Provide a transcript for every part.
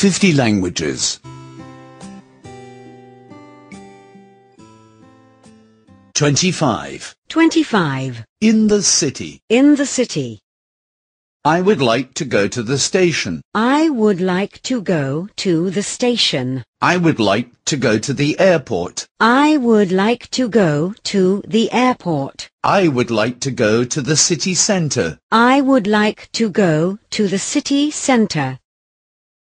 50 languages. 25. 25. In the city. In the city. I would like to go to the station. I would like to go to the station. I would like to go to the airport. I would like to go to the airport. I would like to go to the city centre. I would like to go to the city centre.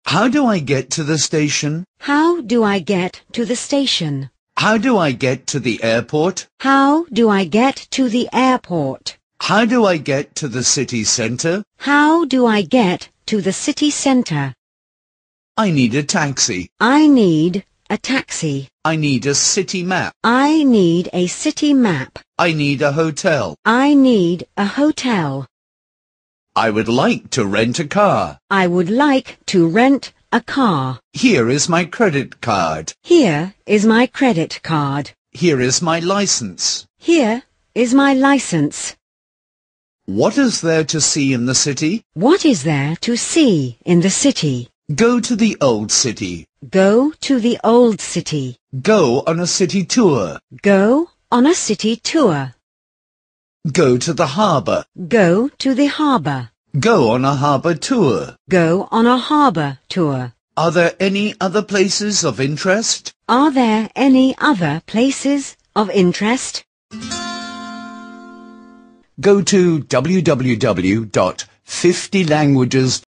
How do I get to the station? How do I get to the station? How do I get to the airport? How do I get to the airport? How do I get to the city centre? How do I get to the city centre? I need a taxi. I need a taxi. I need a city map. I need a city map. I need a hotel. I need a hotel. I would like to rent a car. I would like to rent a car. Here is my credit card. Here is my credit card. Here is my license. Here is my license. What is there to see in the city? What is there to see in the city? Go to the old city. Go to the old city. Go on a city tour. Go on a city tour. Go to the harbour. Go to the harbour. Go on a harbour tour. Go on a harbour tour. Are there any other places of interest? Are there any other places of interest? Go to www.50languages